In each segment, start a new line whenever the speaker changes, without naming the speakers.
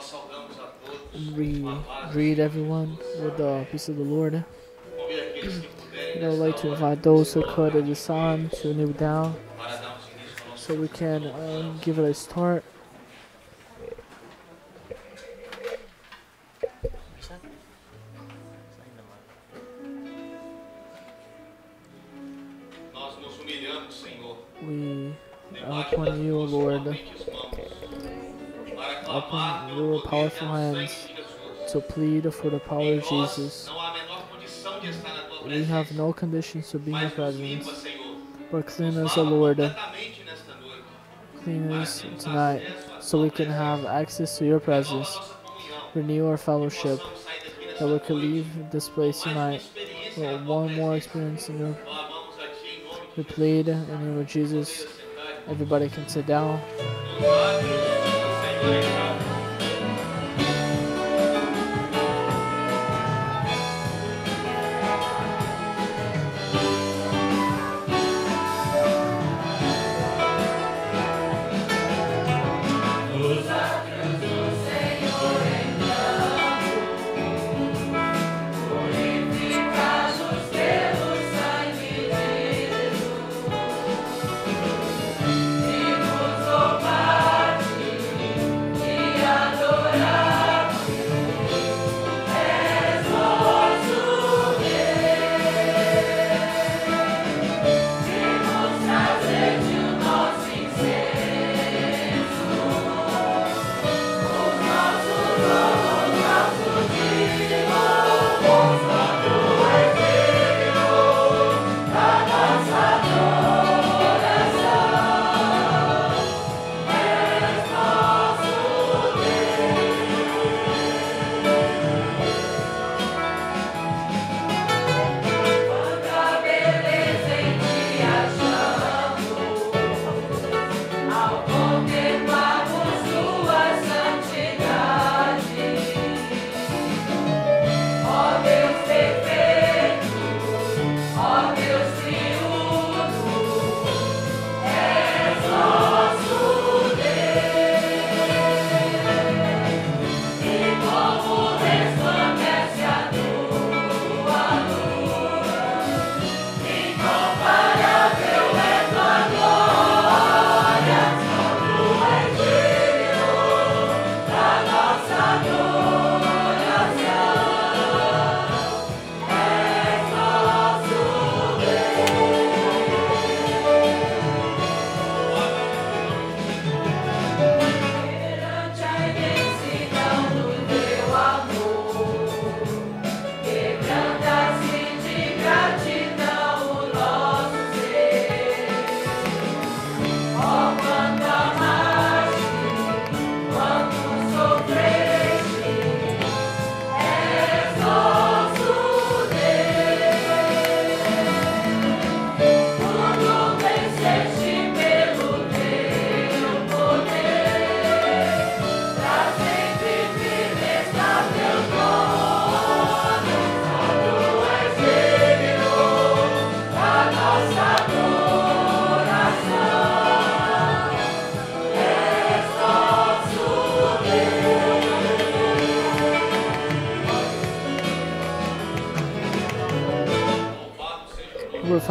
Nós saudamos a todos.
We
com a paz.
greet everyone with the peace of the Lord.
Convido aqueles que puderem
And I would like to invite those who could at this time to kneel down
para darmos início ao nosso
so we can um, give it a start. Plead for the power of Jesus. We have no conditions to be in your presence, but clean us, O Lord. Clean us tonight so we can have access to your presence. Renew our fellowship, that we can leave this place tonight with one more experience in your. We plead in the name of. Jesus. Everybody can sit down.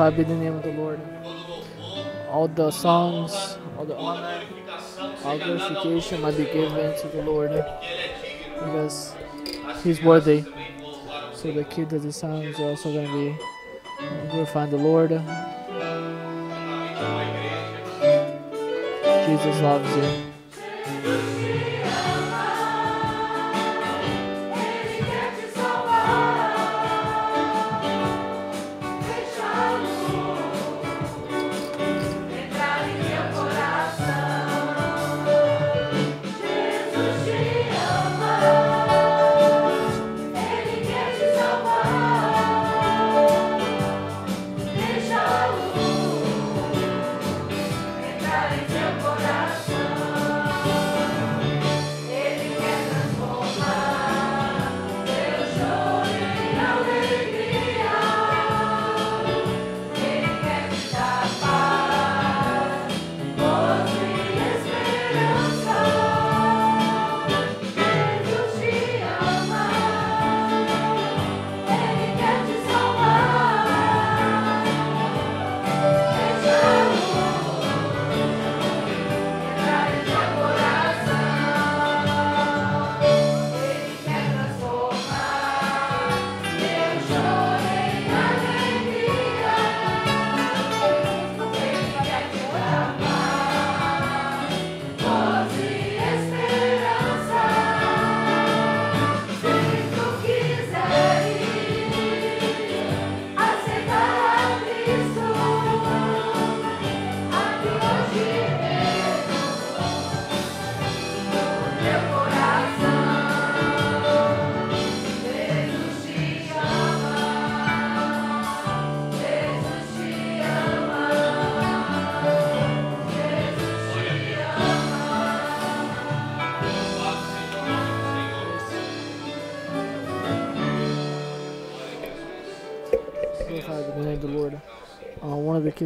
Glorified be the name of the Lord. All the songs, all the honor, all glorification might be given to the Lord because He's worthy. so the kids of the songs are also going to be glorifying the Lord. Jesus loves you.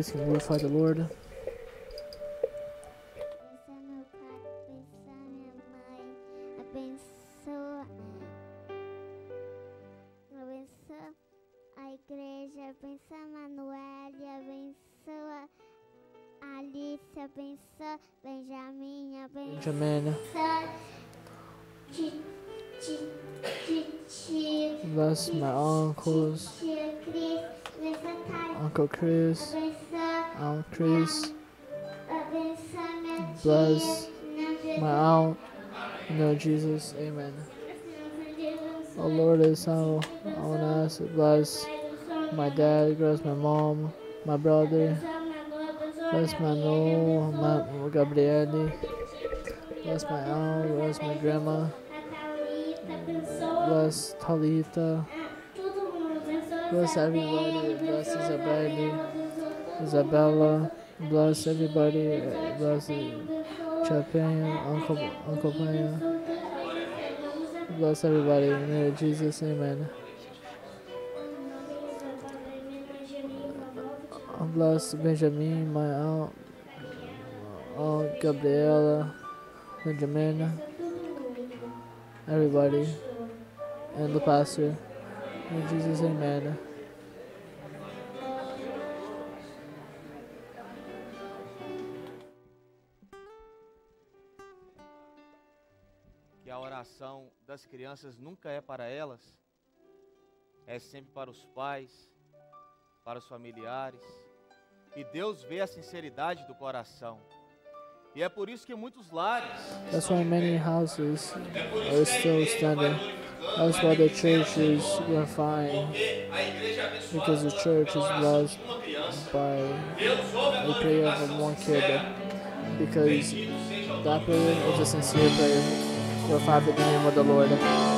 praise, can glorify the Lord.
abençoa a Manuela, abençoa Alice, abençoa Benjamin.
Bless my uncles, Uncle Chris.
Tia,
Bless my aunt. The Jesus, Amen. Oh Lord, this time I want to ask, you, bless my dad, bless my mom, my brother, bless my no, my Gabriele, bless my aunt, bless my grandma, bless Talitha, bless everybody, bless Isabelle, Isabella, bless everybody, bless Chapin, Uncle, Uncle Paya, bless everybody, in the name of Jesus, amen. Bless Benjamin, my aunt, aunt Gabriela, Benjamin, everybody, and the pastor. In Jesus' amen.
Das crianças nunca é para elas, é sempre para os pais, para os familiares. E Deus vê a sinceridade do coração. E é por isso que muitos lares
That's why many houses are still standing. That's why the church is glorifying,
Porque a igreja é
because the church is blessed by
tua
prayer of one kid, because that prayer is a sincere prayer. Glorify the name of the Lord.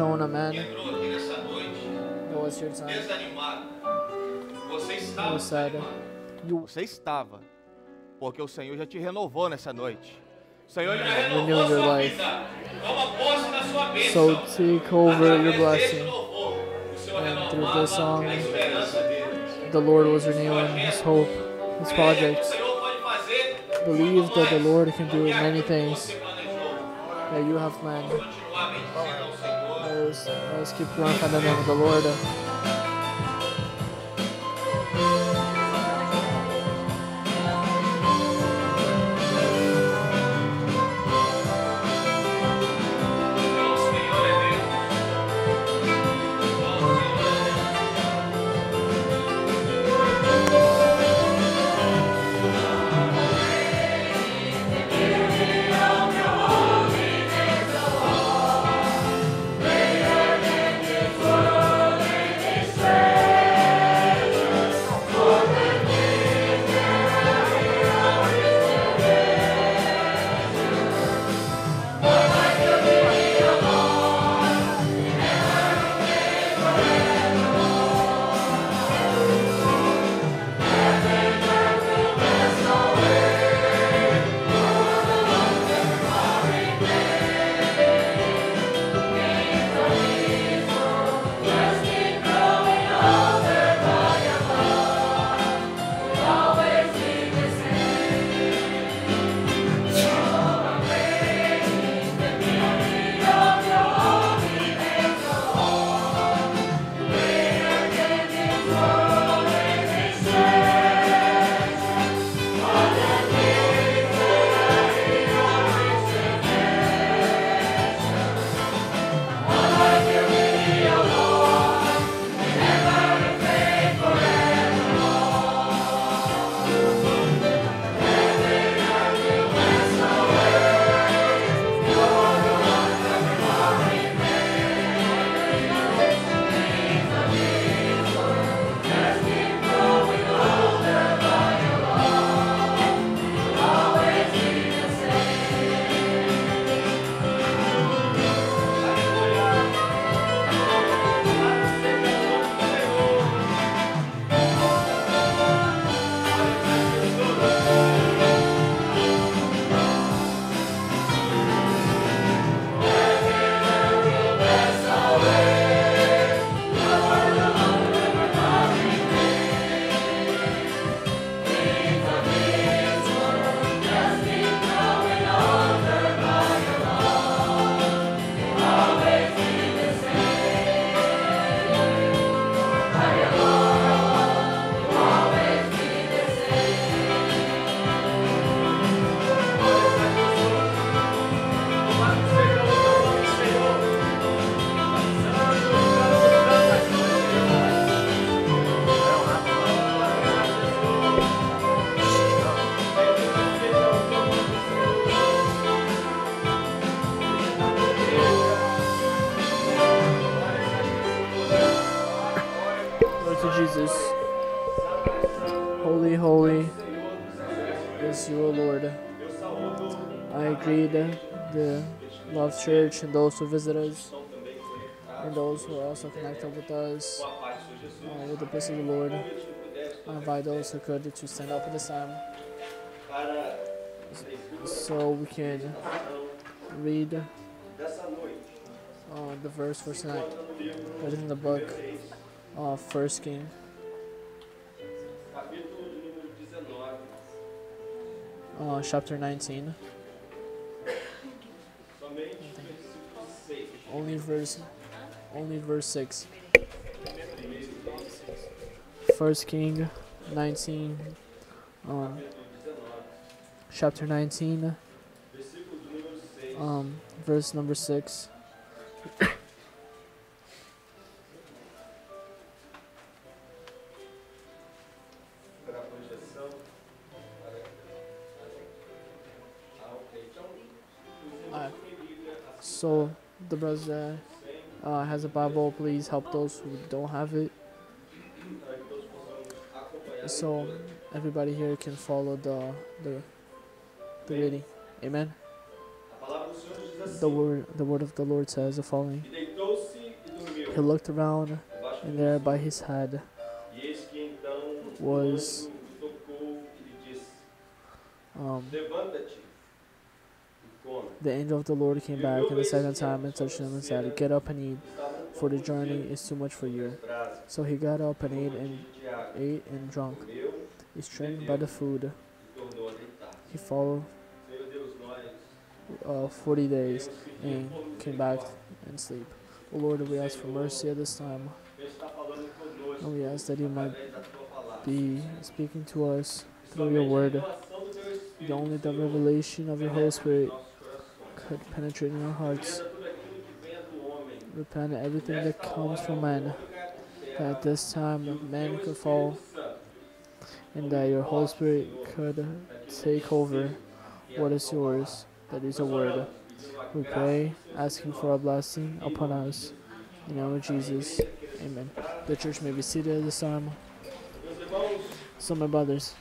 Homem
The Lord shown a
que
man
entrou aqui nessa noite
that was here tonight.
desanimado. Você
He
estava
was sad.
desanimado.
You
Você estava, porque o Senhor já te renovou nessa noite. O Senhor já
Renovou
Renew your
sua
life.
vida. Toma posse da sua bênção.
so take over your
Através desse
blessing.
louvor, o Senhor
And through
renovava
this song,
a esperança dele.
The Lord was renewing his hope, his
Creia que o
project.
Senhor pode fazer
Believe
muito
that the
mais
Lord can do
do que
many
aquilo que
things
você planejou.
that you have planned.
Continuar bendizendo ao Senhor.
Let us, let us Love Church and those who visit us, and those who are also connected with us uh, with the blessing of the Lord. I invite those who could to stand up at this time so we can read uh, the verse for tonight. Read in the book of First King.
Capítulo de número 19.
uh, chapter 19, only verse, only verse 6. First King 19, um, chapter 19,
Versículo de número 6.
um, verse number 6. The brothers uh,
has a Bible, please help those who don't have it. So everybody here can follow the the, the reading. Amen. The word the word of the Lord says the following. He looked around, and there by his head was- um. The angel of the Lord came back and the second time and touched him and said, Get up and eat, for the journey is too much for you. So he got up and ate and ate and He strengthened by the food. He followed uh, 40 days and came back and sleep. O Lord, we ask for mercy at this time, and we ask that you might be speaking to us through your word. The only the revelation of your Holy Spirit in our hearts. Repent of everything that comes from man, that at this time man could fall, and that your Holy Spirit could take over what is yours, that is a word. We pray, asking for a blessing upon us. In the name of Jesus, amen. The church may be seated at this time. So, my brothers,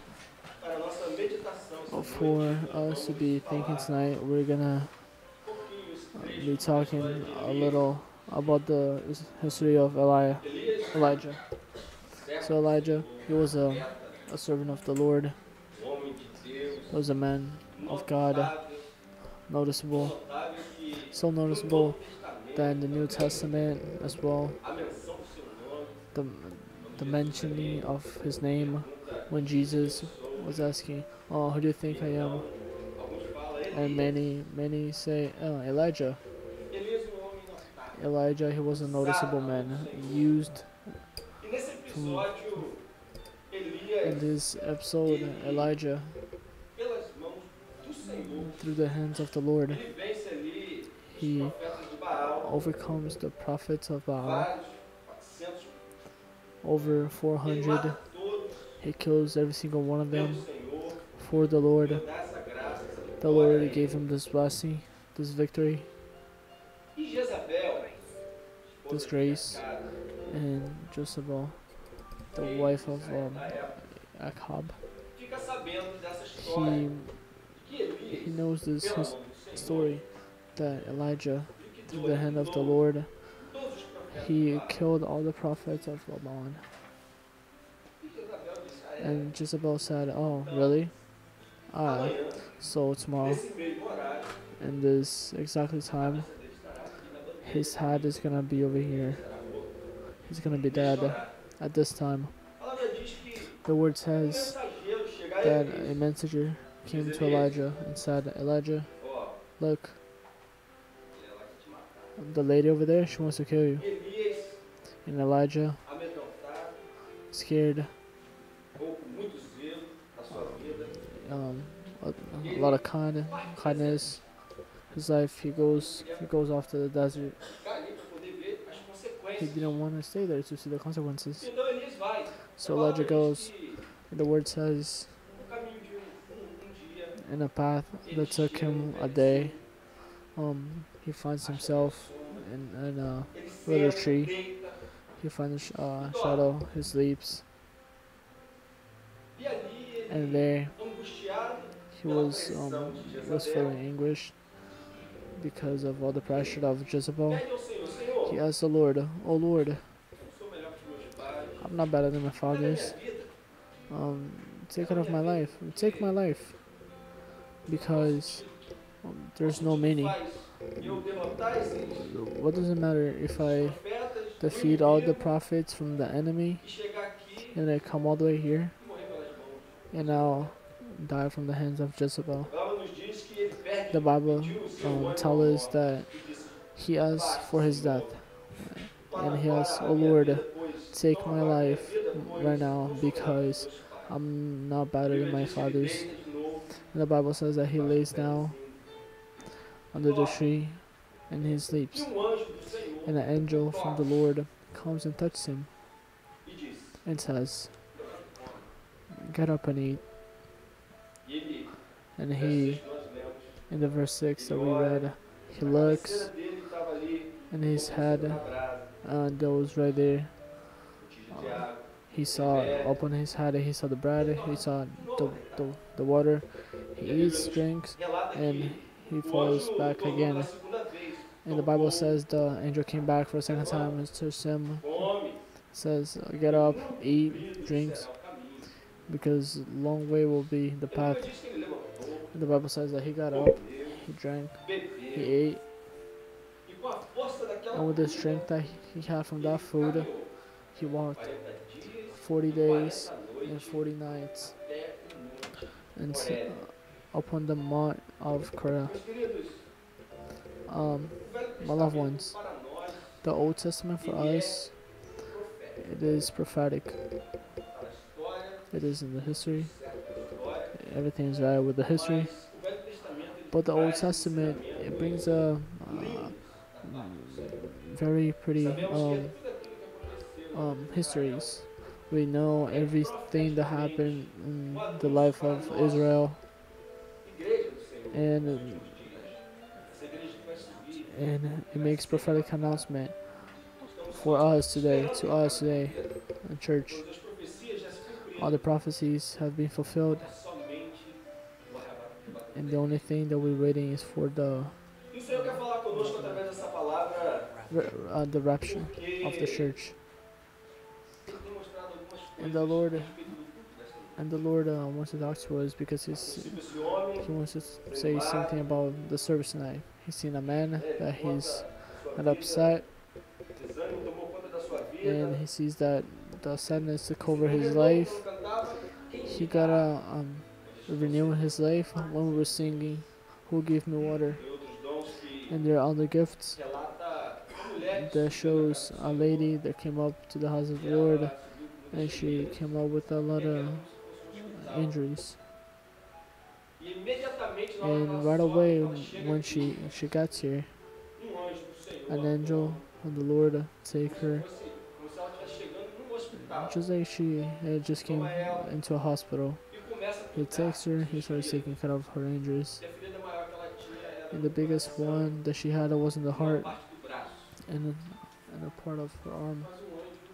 for us to be thinking tonight, we're gonna be talking a little about the history of Eli- Elijah. So, Elijah, he was a, a servant of the Lord, he was a man of God, noticeable, so noticeable that in the New Testament as well, the, the mentioning of his name when Jesus was asking, Oh, who do you think I am? And many, many say, Oh, Elijah. Elijah, he was a noticeable man, used
to,
in this episode, Elijah, through the hands of the Lord, He overcomes the prophets of Baal, over 400. He kills every single one of them for the Lord. The Lord gave him this blessing, this victory, this. And Jezebel, the wife of um, Achab, he he knows this his story that Elijah, through the hand of the Lord, he killed all the prophets of
ela,
And Jezebel said, "Oh, really? Ah, so tomorrow, in this exactly time, his head is gonna be over here. He's gonna be dead at this time." The word says that a messenger came to Elijah and said, "Elijah, look, the lady over there, she wants to kill you." And Elijah, scared, um, a, a lot of kind, kindness. His life, he goes, he goes off to the desert. He didn't want to stay there to see the consequences. So Elijah goes. The word says, in a path that took him a day, um, he finds himself in, in a little tree. he finds uh, shadow. He sleeps, and there he was um, was feeling anguish because of all the pressure of Jezebel.
pede ao Senhor, Senhor,
He asked the Lord, "Oh Lord,
eu sou melhor que meus pais,
I'm not better than my fathers. Um, take it off my life. Take my life, because um, there's no meaning.
faz eu derrotar esses
What does it matter if I defeat all the prophets from the enemy and I come all the way here
morrer pelas mãos.
and I'll die from the hands of Jezebel? The Bible um, tells us that he asked for his death. And he
agora
asks,
a
"O Lord, take my life right now because
que meus pais."
I'm not better than my fathers. And the Bible says that he lays down under the tree and he sleeps. And an angel from the Lord comes and touches him and says, Get up and eat. And he, in the verse 6 that we read, he looks and his head uh, that was right there.
água.
He saw upon his head, he saw the bread, he saw the, the, the water. He eats, drinks, and he falls back again. And the Bible says the angel came back for a second time and touched him. Says, Get up, eat, drinks, because long way will be the path. The Bible says that he got up, he drank, he ate, and with the strength that he had from that food, he walked
40
days and 40 nights and uh, upon the mount of
queridos,
Um, My loved ones. the Old Testament for us, it is prophetic. It is in the history. Everything is right with the history. But the Old Testament, it brings a uh, very pretty um, um, histories. We know everything that happened in the life of Israel, and and it makes prophetic announcement for us today, to us today, in church. All the prophecies have been fulfilled, and the only thing that we're waiting is for the
o Senhor quer falar conosco através dessa palavra,
ra- uh, the rapture of the church.
Ele tem mostrado algumas coisas
And the Lord-
a respeito do culto dessa igreja.
And the Lord uh, wants to talk to us because he's,
Se esse homem
he wants to say something about the service tonight. He's seen a man that he's
a sua
had
vida,
upset,
desânimo tomou conta da sua vida,
and he sees that the sadness took over his life.
quando cantava, quem
He got a um, renew his life when we were singing, "Who gave me water?" And there are other gifts that shows a lady that came up to the house of the Lord, and she came up with a lot of injuries. And right away, when she she gets here, an angel of the Lord take her, just like she had just came into a hospital. He takes her, he starts
feridas.
taking care of her injuries. And the biggest one that she had was in the heart and and a part of her arm.
Mas o anjo,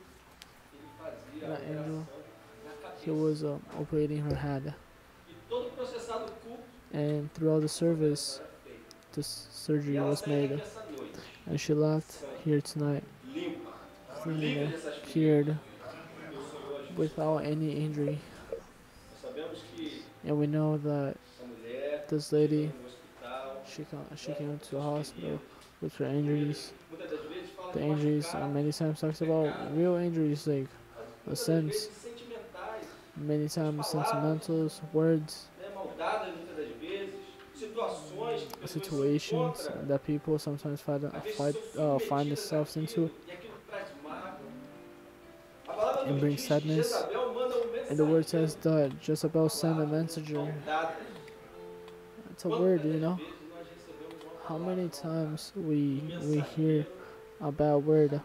ele fazia a
That angel, He was um, operating her
culto
and throughout the service,
era feito.
this
E
surgery was made, and she left here tonight, clean, cured, without any injury. And we know that this lady, she she came to the hospital with her injuries. The injuries,
machucado,
many times talks about real injuries like
das
sense. many times sentimentals, words, situations that people sometimes find
vezes
fight, uh, find themselves into.
A
and
bring
sadness. And the word says that Jezebel sent a messenger. It's a word, you know. How many times we we hear a bad word?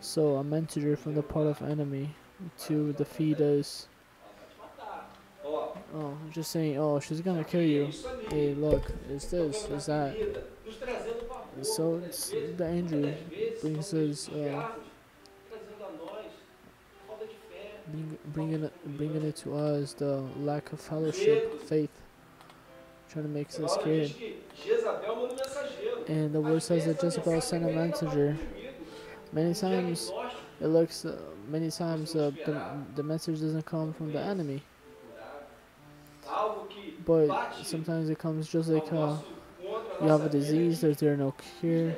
So a messenger from the part of enemy to defeat us. Oh, just saying, oh, she's gonna kill you. Hey, look, it's this, it's that. So the injury brings us, uh, Bring, bringing it, bringing it to us the lack of fellowship, faith, trying to make us scared. And the word says that Jezebel sent a messenger. Many times it looks, uh, many times uh, the the message doesn't come from the enemy, but sometimes it comes just like uh, you have a disease, there's there no cure,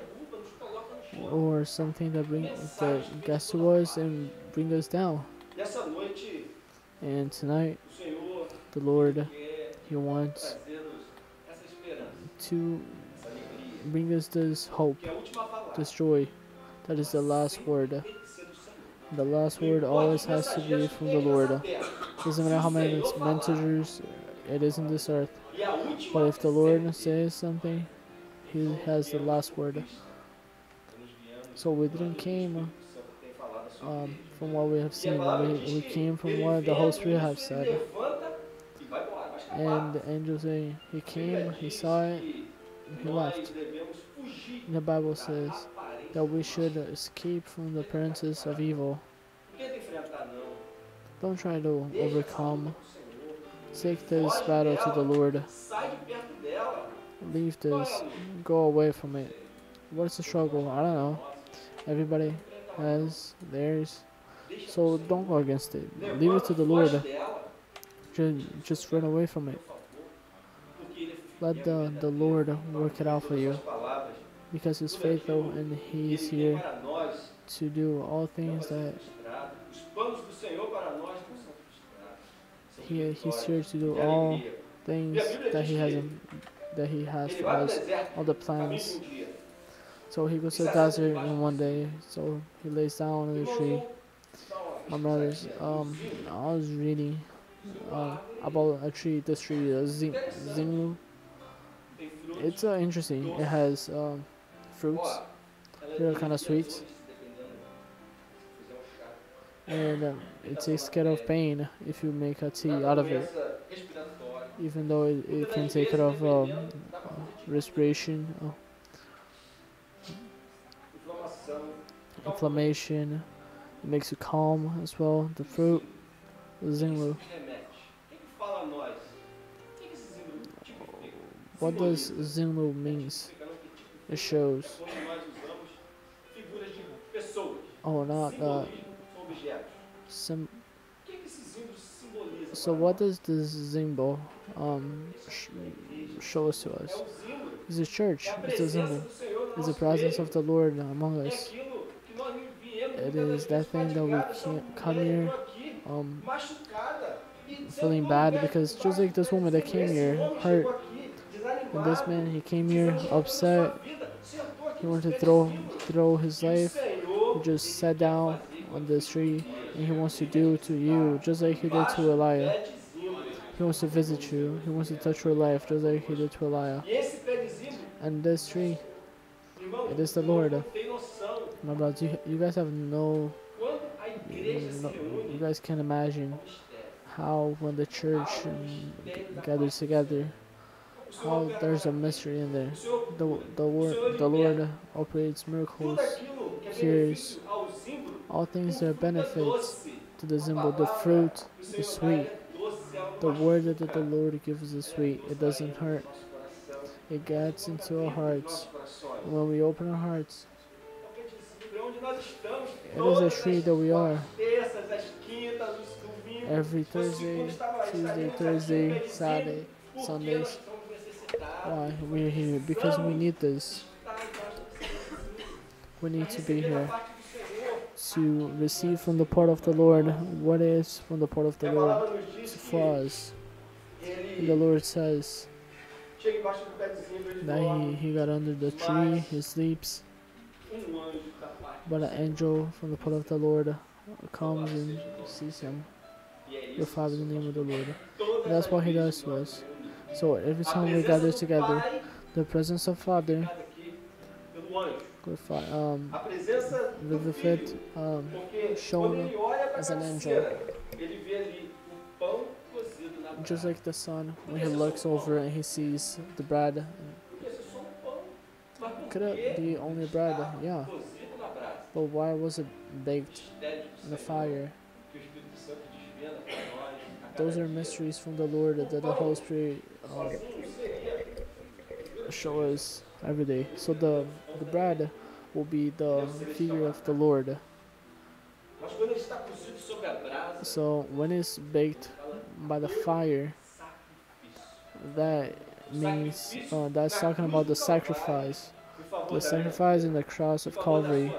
or something that bring that gets to us and bring us down. And tonight, the Lord He wants
trazer-nos essa esperança,
to bring us this hope,
que é a última palavra
this joy. That is the last word.
tem que ser do Senhor.
The last word always has to be from the Lord. Doesn't matter how many messengers it is in this earth, but if the Lord says something, He has the last word. So we didn't came um, from what we have seen. We, we came from what the Spirit
isso,
have said. And the angel say he came, he saw it, he left. And the Bible says that we should escape from the appearances of evil. Don't try to overcome. Take this battle to the. Lord. Leave this. Go away from it. What's the struggle? I don't know. Everybody has theirs. So don't go against it. Leave it to the Lord.
dela,
Ju- Just run away from it. Let the, the. Lord work it out for you because He's faithful and
que
He's here to do all things that He, He's here to do all things that He has that He has for us, all the plans. So he goes to the desert in one day. So he lays down in the tree. My brothers, um, I was reading uh, about a tree. This tree, uh,
zimbro.
It's uh, interesting. It has um, fruits, they're sweet.
fizer um chá.
and um, it takes care of pain if you make a tea out of it. Even though it, it can take care of um, respiration, uh, inflammation. It makes you calm as well. The fruit,
zimbro.
What does zimbro means? It shows. Oh, not uh, sim. So what does this symbol um sh- show us to us? It's a church. It's a
no
It's the presence of the Lord among us. It
muitas
that thing that we can't come here, Um, feeling bad because just like this woman that came here, hurt, and this man he came here upset. He wanted to throw throw his life. He just sat down on this tree, and he wants to do to you just like he did to Elijah. He wants to visit you. He wants to touch your life just like he did to Elijah. And this tree, It is the Lord. My brothers, you, you guys have no, no you guys can't imagine how when the church gathers together, how there's a mystery in there. The, the, word the Lord operates miracles, cures, all things that benefits to the symbol. The fruit is sweet. The word that the Lord gives is sweet. It doesn't hurt. It gets into our hearts. When we open our hearts, It is a tree that we are.
terças, as quintas, os domingos.
every Thursday,
quando estava aí,
Tuesday, Thursday, Saturday, Sundays. Why ah, we're here? Because we need this.
Estar embaixo desse pezinho.
We need to be here
parte do Senhor.
to receive from the part of the Lord what is from the part of the Lord for us. And the Lord says
chega embaixo do pezinho, ele
that he, he got under the tree, he sleeps,
um
but an angel from the part of the Lord comes and sees him. Your. Father in the name of the Lord.
Todas
That's what he does to us. So every time we gather together, the presence of Father, um,
do
vivified,
Filho.
um, shown as an
na
just like the sun, when he looks over and he sees the bread. Could it be only bread? Yeah. But why was it baked in the fire? Those are mysteries from the Lord that the Holy Spirit um, show us every day. So the the bread will be the figure of the Lord. So when it's baked by the fire, that means uh, that's talking about the sacrifice, the sacrifice in the cross of Calvary,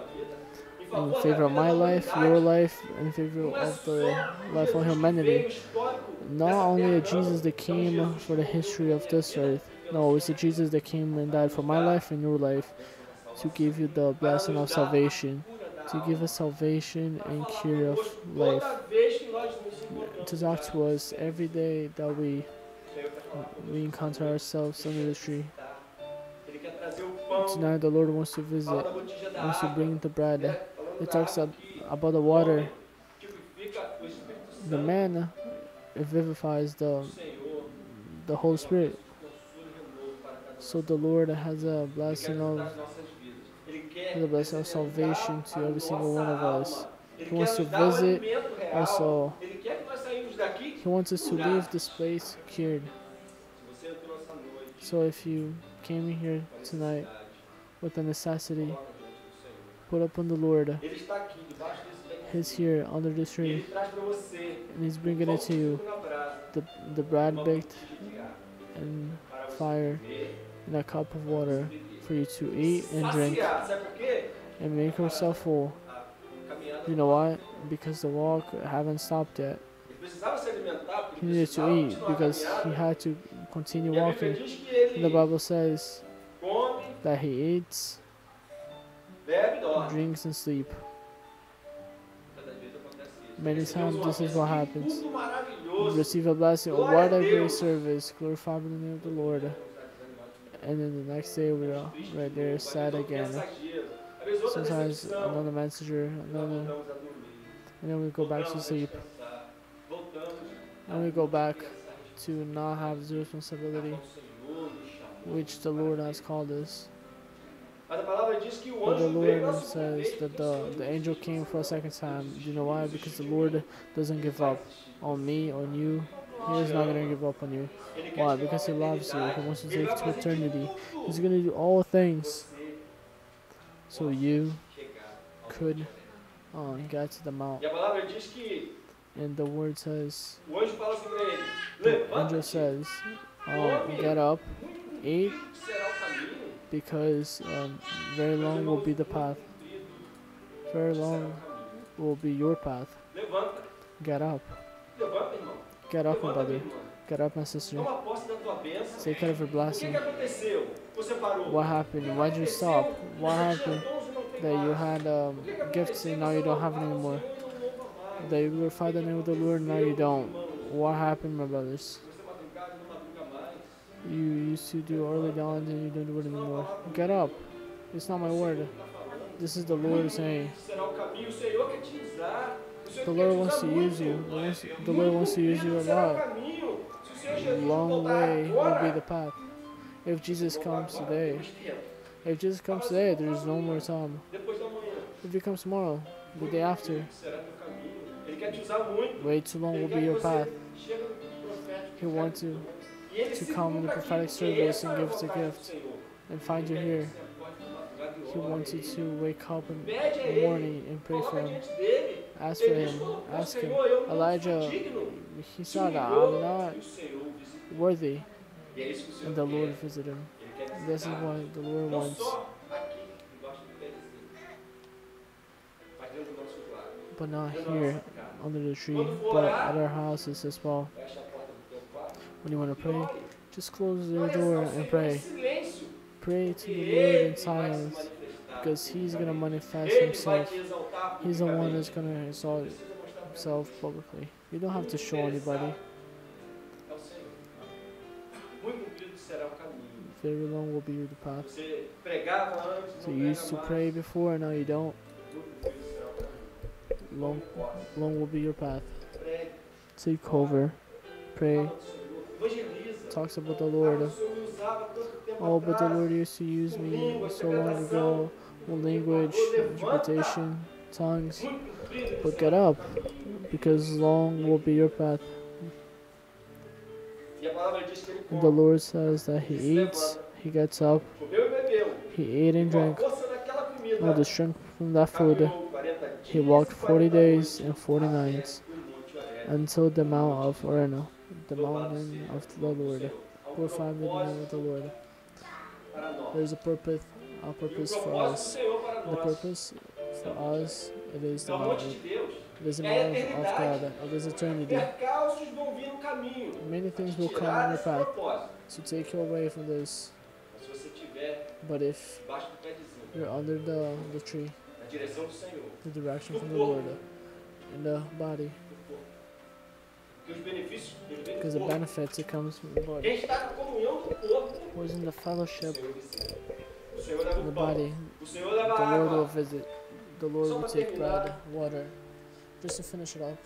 in
favor
of my life, your life, in favor of the life of humanity. Not only a. Jesus that came for the history of this earth. No, it's a Jesus that came and died for my life and your life to give you the blessing of salvation, to give us salvation and cure of life. To talk to us every day that we we encounter ourselves under the tree. Tonight the Lord wants to visit, wants to bring the bread. It talks about the water. The man vivifies the the Holy Spirit. So the Lord has a blessing of the blessing of salvation to every single one of us. He wants to visit
saímos daqui
He wants us to leave this place cured. So if you came here tonight with a necessity, put up on the Lord.
Ele está aqui debaixo desse leque.
He's here under the
E
tree,
ele traz para você
and He's bringing it to you.
cozido na brasa,
The the bread baked and fire and a cup of water for you to eat and drink
Saciar, sabe por quê?
and make yourself full. You know why? Because the walk haven't stopped yet.
Ele precisava se alimentar, porque
He needed to eat because he had to continue walking.
ele
The Bible says that he eats. Drinks, and sleep. Many times this is what happens.
maravilhoso.
Receive a blessing.
Glória
What
a
great service. Glorify the name of the Lord. And then the next day we're right there, sad again. Sometimes another messenger, another, and then we go back to sleep. And we go back to not have the responsibility which the Lord has called us. But the Lord says that the, the angel came for a second time. Do you know why? Because the. Lord doesn't give up on me, on you. He is not going to give up on you. Why? Because He loves you. He wants to take you to eternity. He's going to do all things so you could uh, get to the mount.
A palavra diz que
And the word says,
o anjo fala assim para ele:
the angel says, um, get up, eat,
será o caminho.
Because um, very long will be the path. Very long will be your path. Get up. Get up, my brother. Get up, my sister. Take care of your blessing. What happened? Why'd you stop? What happened that you had um, gifts and now you don't have anymore? That you glorify the name of the Lord now you don't. What happened, my brothers? You used to do early dawn and you don't do it anymore. Get up. It's not my word. This is the Lord saying. The Lord wants to use you. The Lord wants- to use you a lot. Long way will be the path. If Jesus comes today, if Jesus comes today, there's no more time. If He comes tomorrow, the day after, way too long will be your path. He wants to to come in the prophetic service and give a gift. And find you here. He wants you to wake up in the morning and pray for Him. Ask for Him. Ask Him. Elijah. He said, I'm not worthy, and the Lord visited him. This is what the Lord wants. But not here under the tree, but at our houses as well.
Fecha a porta do teu quarto
When you want to pray, just close your door and pray. Pray to the Lord in silence, because He's going to manifest Himself. He's the one that's going to exalt Himself publicly. You don't have to show anybody. Very long will be the path. So you used to pray before, and now you don't. Long, long will be your path. Take over, pray. Talks about the Lord. Oh, but the. Lord used to use me so long ago. Language, interpretation, tongues. But get up, because long will be your path. The Lord says that He eats, He gets up. He ate and drank. All the strength from that food, He walked
e
40
40
days and 40 nights until the Mount of Horeb, the mountain of the Lord.
Há um
the name of the Lord.
nós.
There's a purpose, a purpose for us. The purpose for us, it is the mountain. It is the mountain of. God. It is eternity. Many things will come on your path to take you away from this. But if you're under the, the tree, the direction from the Lord, in the body, because the benefits it comes from the body. Was in the fellowship the body, the Lord will visit. The Lord will take bread, water. just to finish it up,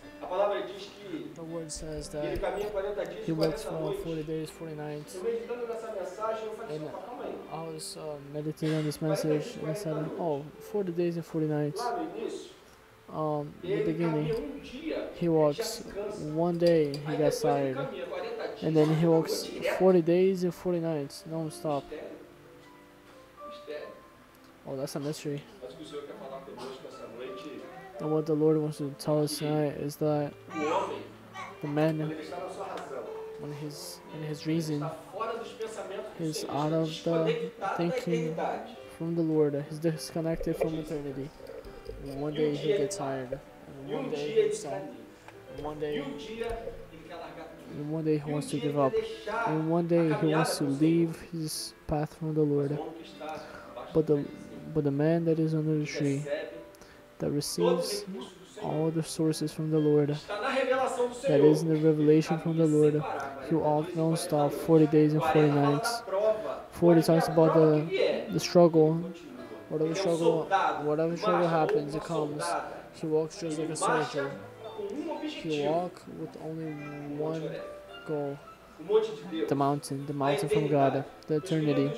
the word says that
caminha 40 dias
he works for 40 days, 40 nights.
Eu meditando nessa mensagem, eu falei assim,
Amen.
"Opa, calma aí.
I was uh, meditating on this message and I said, oh, 40 days and 40 nights. Um, the beginning, he walks one day, he gets tired.
caminha 40 dias,
And then he walks 40 days and 40 nights.
Mistério. Mistério.
Oh, that's a mystery. And what the Lord wants to tell us tonight is that the man, when he's in his reason He's out of the thinking from the Lord, he's disconnected from eternity. And one day he gets tired. And one day he
ele
stop. One day,
um dia ele quer largar tudo.
and one day he
um
wants to give up. And one day he wants to
caminhada com o
leave his path from the Lord.
Mas o homem que está debaixo
But the but the man that is under the tree, that receives
recurso do Senhor.
all the sources from the Lord,
Está na revelação do
that is in the revelation from the Lord, he walked non-stop 40 days and 40 nights. 40 talks about the, the struggle, whatever
um
struggle, whatever struggle happens, it comes. He walks just like a soldier.
Com
He
objetivo.
walk with only one goal,
o monte de Deus.
the mountain, the mountain from God, the eternity.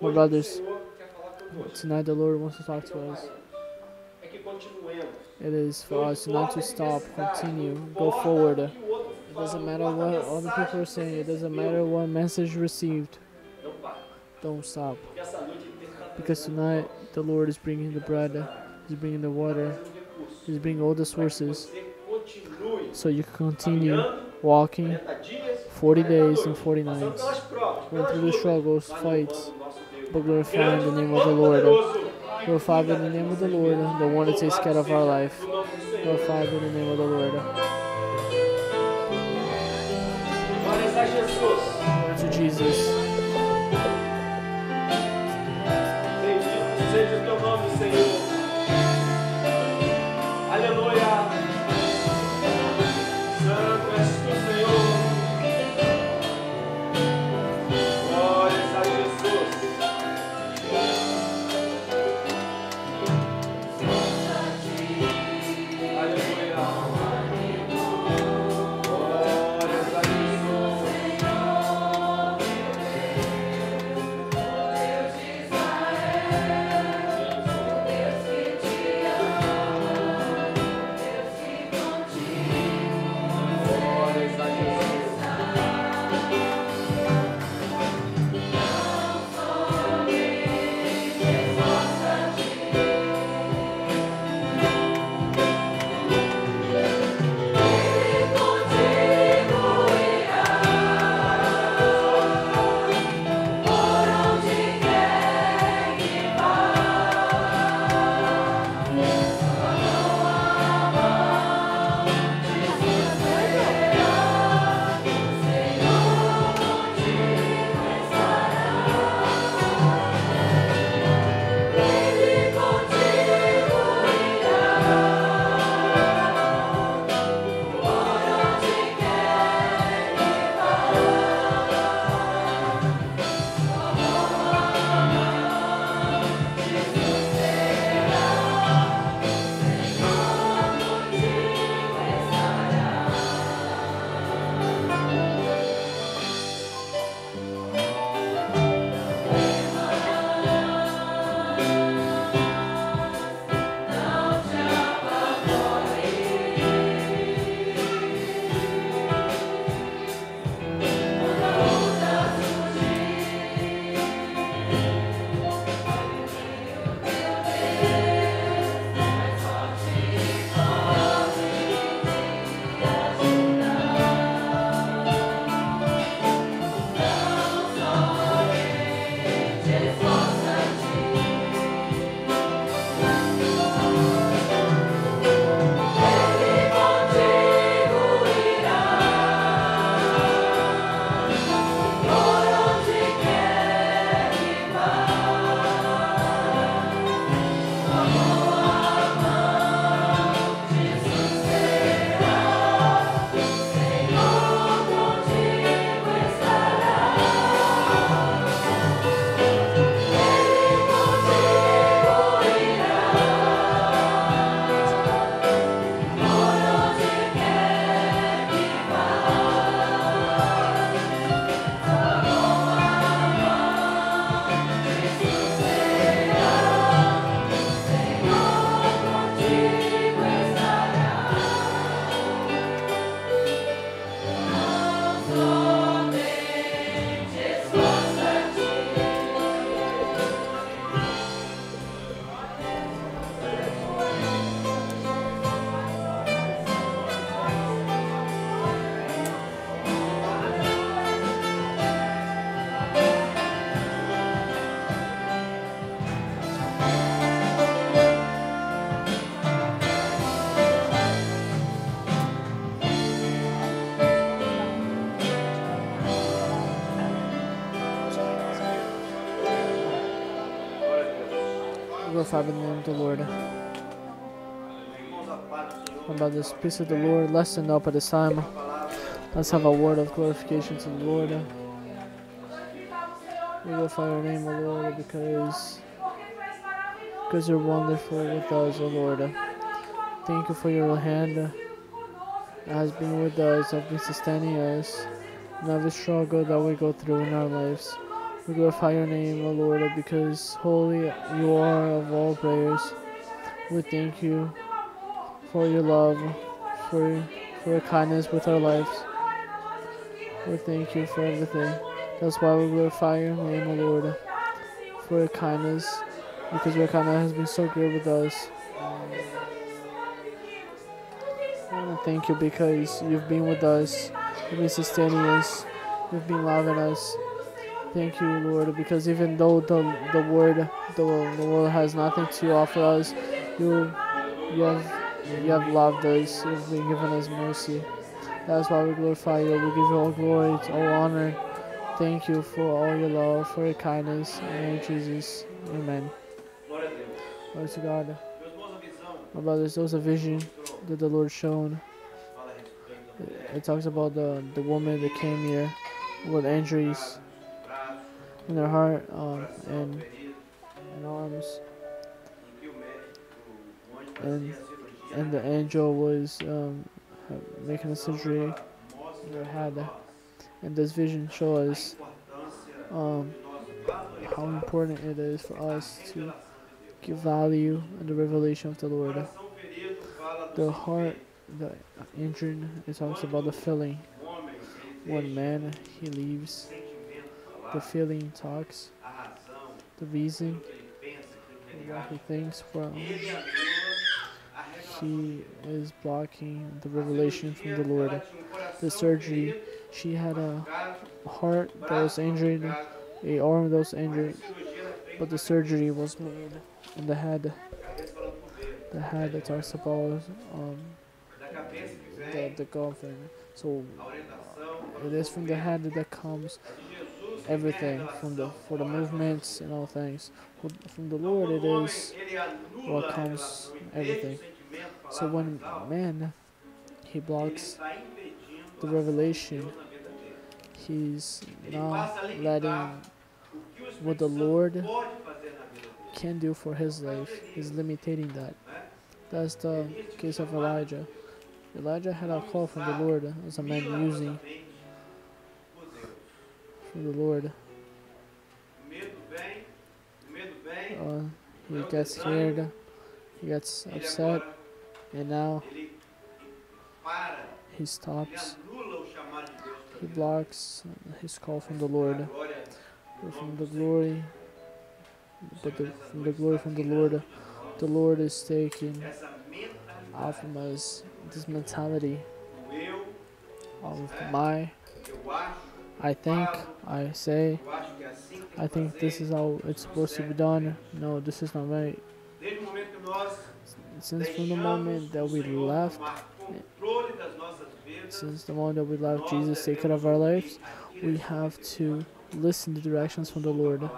My brothers,
o Senhor quer falar conosco.
Tonight the Lord wants to talk to us.
paremos. É que continuemos.
It is for us not to stop, continue, go forward. It
que o outro fala,
doesn't matter what other
mensagem
people are saying, it doesn't matter what message received. Don't stop.
Porque essa noite ele tem tanta
Because tonight the Lord is bringing the bread, He's bringing the water,
trazendo.
He's bringing all the sources
você continue
so you can continue walking
40 dias,
40
40
days and 40 nights, going through the struggles, fights, but glorifying the name of the Lord. Glorify in the name of the Lord, the one that takes care of our life. Glorify in the name of the Lord. To Jesus.
Seja o teu nome, Senhor.
Glorify the name of the Lord. About this peace of the Lord, let's up at this time. Let's have a word of glorification to the Lord. We glorify your name, O Lord, because because you're wonderful with us, O Lord. Thank you for your hand that has been with us, has been sustaining us in every struggle that we go through in our lives. We glorify your name, O Lord, because holy you are of all prayers. We thank you for your love, for, for your kindness with our lives. We thank you for everything. That's why we glorify your name, O Lord, for your kindness, because your kindness has been so good with us. I want to thank you because you've been with us, you've been sustaining us, you've been loving us. Thank you, Lord, because even though the the word the, the world has nothing to offer us, you you have you have loved us, you've been given us mercy. That's why we glorify you. We give you all glory, all honor. Thank you for all your love, for your kindness. In Jesus. Amen. Glory to God. My brothers, there was a vision that the Lord shown.
mulher,
It talks about the, the woman that came here with injuries in their heart um, and, and arms. And- And the angel was um, making a surgery their head. And this vision shows us um, how important it is for us to give value in the revelation of the Lord. The heart, the injured, it talks about the feeling.
O homem, ele
When man he leaves, the feeling talks, the reason, what he thinks from.
Ele anula a revelação
He is blocking the revelation from the Lord. The surgery, she had a heart that was injured, a arm that was injured, but the surgery was made in the head. The head that talks about um, the, the golfing. So
orientação,
it is from the head that comes
a de Jesus que
everything, from the for the movements and all things. From the Lord it is. what comes everything. So when man he blocks the revelation, he's not letting what the Lord can do for his life. He's limiting that. That's the case of Elijah. Elijah had a call from the Lord as a man using. The Lord.
O medo vem, o medo vem,
Uh, he gets scared, he gets upset, and now he stops.
anula o chamado de Deus para
He blocks his call from the Lord, from the glory, but the, from the glory from the Lord, the Lord is taking out from us this mentality. of my, I think, I say, I think this is how it's supposed to be done. No, this is not right. Since from the moment that we left, since the moment that we left Jesus take care of our lives, we have to listen to directions from the Lord.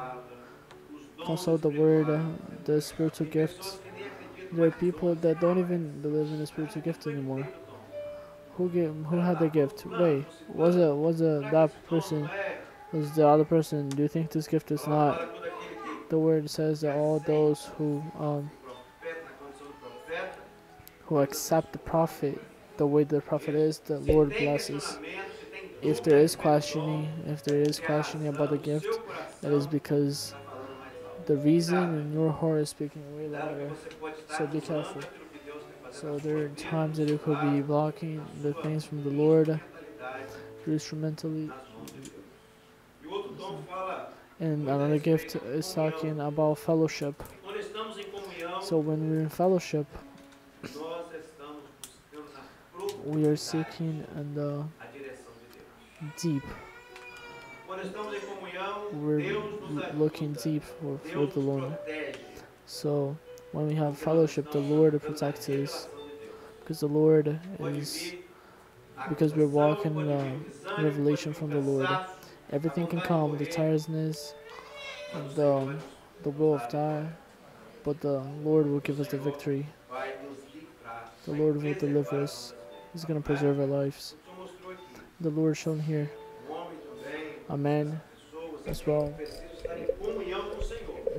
Consult the word, the spiritual gifts. There are people that don't even believe in the spiritual gift anymore. Who gave, who had the gift? Wait, was it was it that person? Was the other person? Do you think this gift is not? The word says that all those who um who accept the prophet the way the prophet is, the Lord blesses. If there is questioning, if there is questioning about the gift, that is because the reason in your heart is speaking way louder. So be careful. So there are times that it could be blocking the things from the Lord, instrumentally. And another gift is talking about fellowship. So when we're in fellowship, we are seeking in the deep. We're looking deep for, for the Lord. So when we have fellowship, the Lord protects us because the Lord is because we're walking
desânimo,
revelation from the Lord. everything can come, the tiredness, the
Senhor
the will of die. but the Lord will give us the victory. The Lord will deliver us. He's going to preserve our lives. The Lord shown here,
um homem também,
a man
pessoas
as well.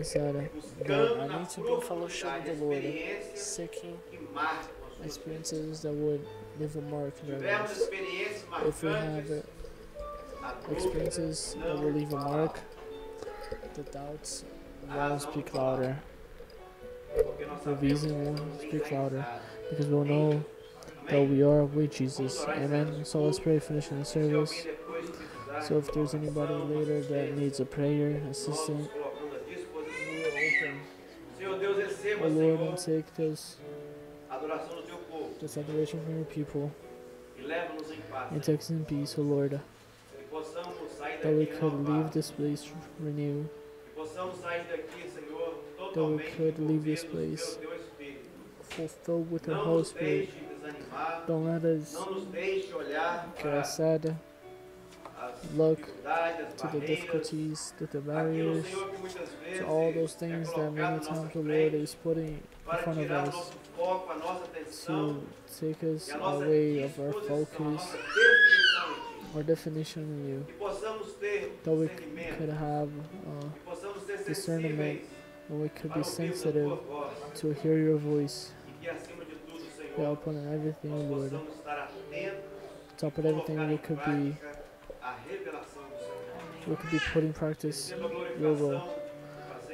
Senhor.
said that
Buscando
I need to be in fellowship with the Lord, seeking
que marcam as suas
experiences that would leave a mark in
our
lives. If we have
marcantes, a dor
experiences that will leave a mark, the doubts won't speak louder. The reason won't speak louder because we'll know that we are with Jesus. Amen. So let's pray, finishing the service. So if there's anybody later that needs a prayer,
nós
Oh Lord, and take this, this adoration from your people and take us in peace, O Lord, that we could leave this place renewed. That we could leave this place fulfilled with
Não
Holy Spirit. Don't let us get sad, look to the difficulties, to the barriers, to all those things that many times the Lord is putting in front of us to take us away of our focus, our definition in you, that we could have, uh, discernment, and we could be sensitive to hear your voice,
Senhor,
upon everything, Lord, top of everything, we could be, we could be put in practice. Your will,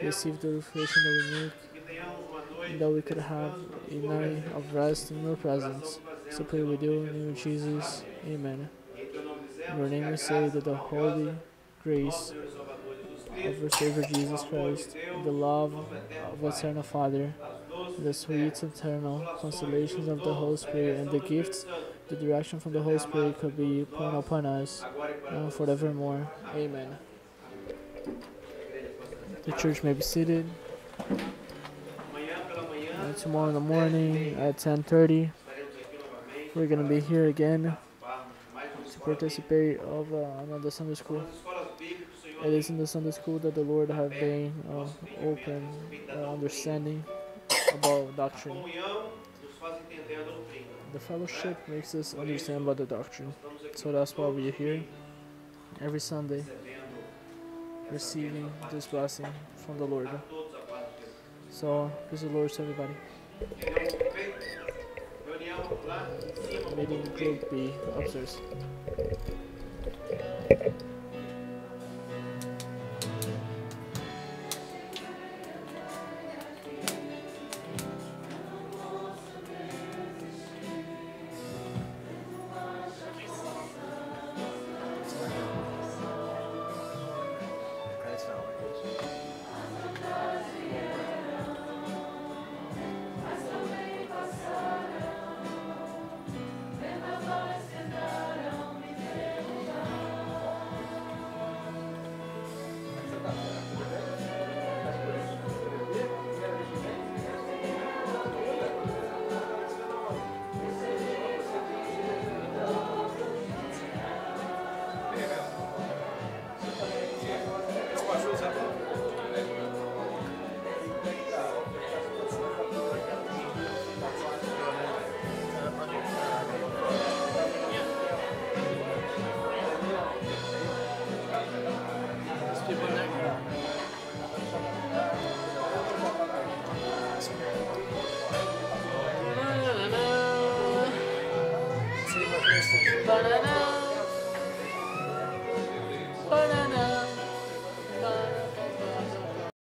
receive the reflection that we need,
que tenhamos uma noite
and that we could have a night of rest in your presence. So pray we do in the name of Jesus. Amen.
Em Teu nome dizemos
In your name we say that the holy grace
Senhor Salvador Jesus
of our Savior Jesus
o amor de
Christ, the love of eternal Father, the sweet eternal consolations of the Holy Spirit, and the gifts, the direction from the Holy Spirit could be poured upon us forevermore. Amen. The church may be seated. And tomorrow in the morning at 10:30,
estaremos aqui novamente
we're gonna be here again to participate of uh, another Sunday school. It is in the Sunday school that the Lord have been uh, open uh, understanding about doctrine. The fellowship makes us understand about the doctrine. So that's why we are here every Sunday, receiving this blessing from the Lord. So praise the Lord to everybody. Meeting group B upstairs.